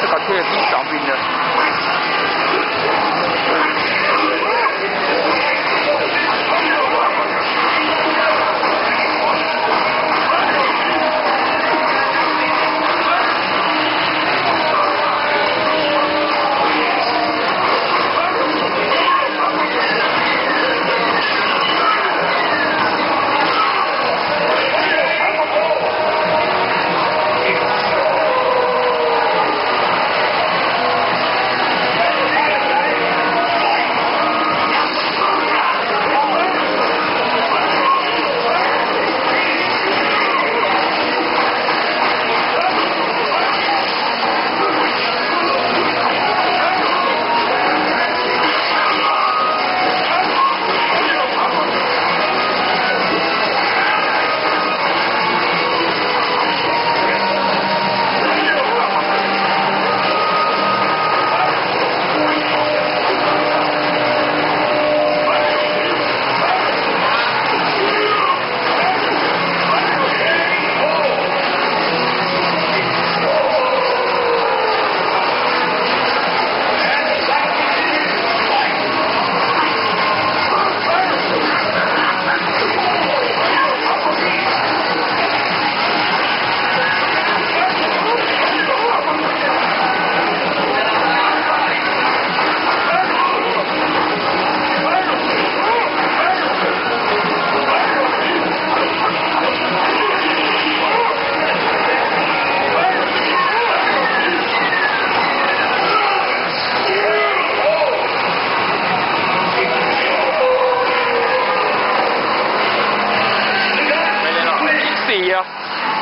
这个车比上面的。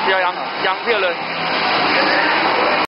不要养养票了。